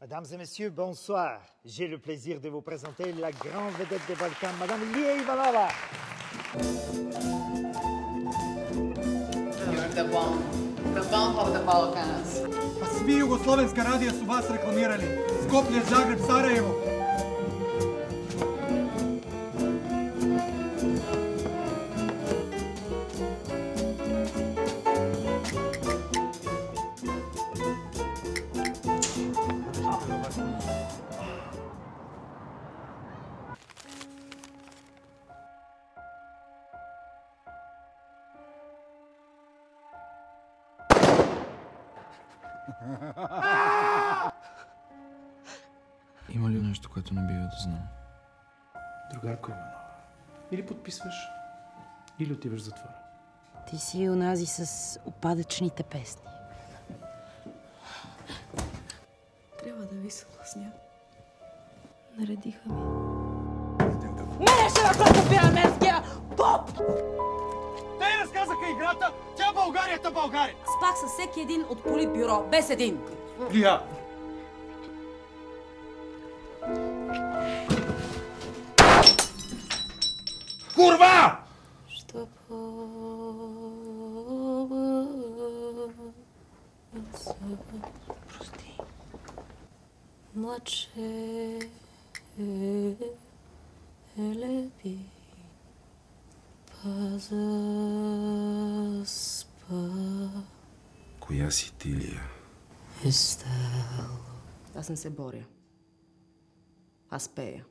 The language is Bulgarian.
Mesdames et messieurs, bonsoir. J'ai le plaisir de vous présenter la grande vedette des Balkans, Madame Lia Ivanova. You're the bomb. The bomb of the Balkans. Pa svi jugoslovenska radija su vas reklamirali. Skoplje, Zagreb, Sarajevo. Има ли нещо, което не бива да знам? Другарко Иванова. Или подписваш, или отиваш в затвора. Ти си онази с опадъчните песни. Трябва да ви съблазня. Наредиха ми. Мене ще пия мерския поп! Те разказаха играта, тя България, та България. Спах с всеки един от политбюро, без един. Лия, Курва! Що Прости. Младше елеби пазаспа Коя си ти, Лия? естел. Аз не се боря. Аз пея.